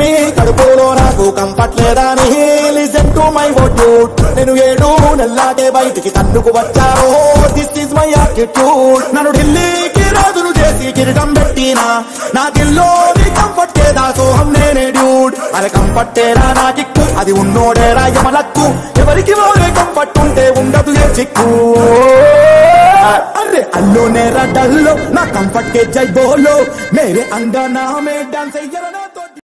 Mummy కడుపులో నాకు కంపట్లేదని. లేదా లిజన్ టు మై వర్డ్ నేను ఏడు నెల్లాటే బయటికి తన్నుకు వచ్చాను. దిస్ ఇస్ మై యాటిట్యూడ్ నన్ను ఢిల్లీకి రాజును చేసి కిరీటం పెట్టినా. నా దిల్లోని కంఫర్ట్ కేదా సోహం నేనే డ్యూడ్ అరే కంఫర్ట్ నా కిక్కు? అది ఉన్నోడేరా యమలక్కు? ఎవరికి వారే కంఫర్ట్ ఉంటే ఉండదు ఏ చిక్కు? अरे अल्लो ने डल्लो ना कंफर्ट के जय बोलो मेरे अंडा ना में डांस